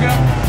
longer.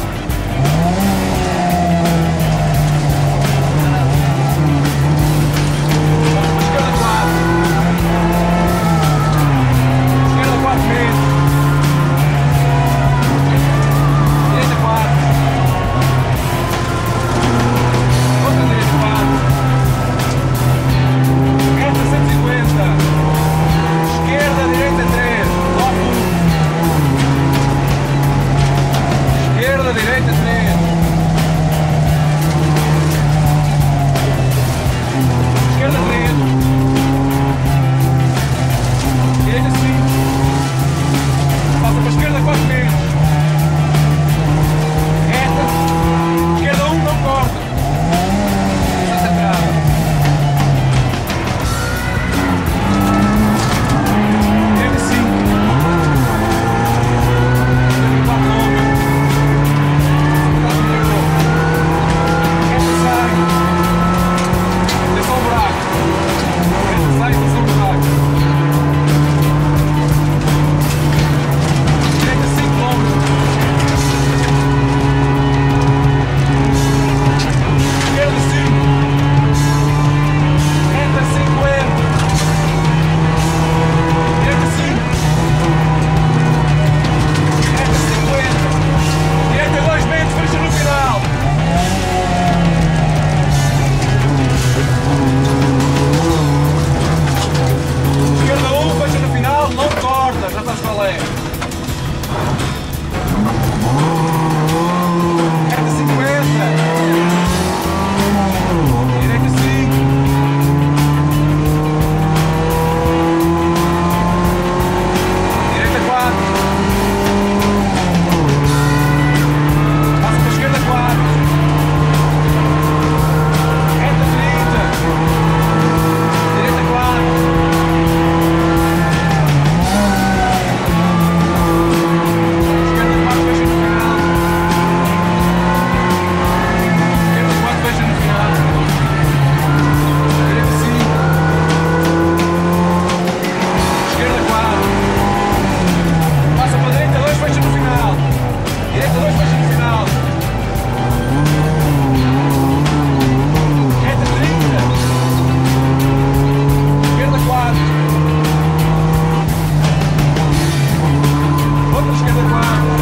esquerda é 4.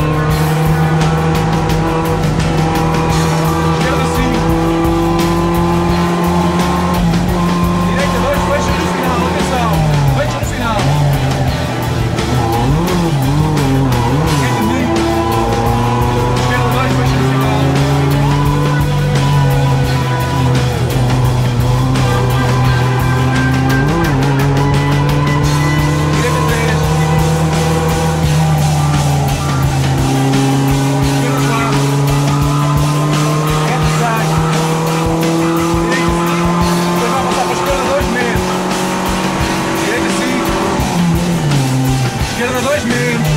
2000.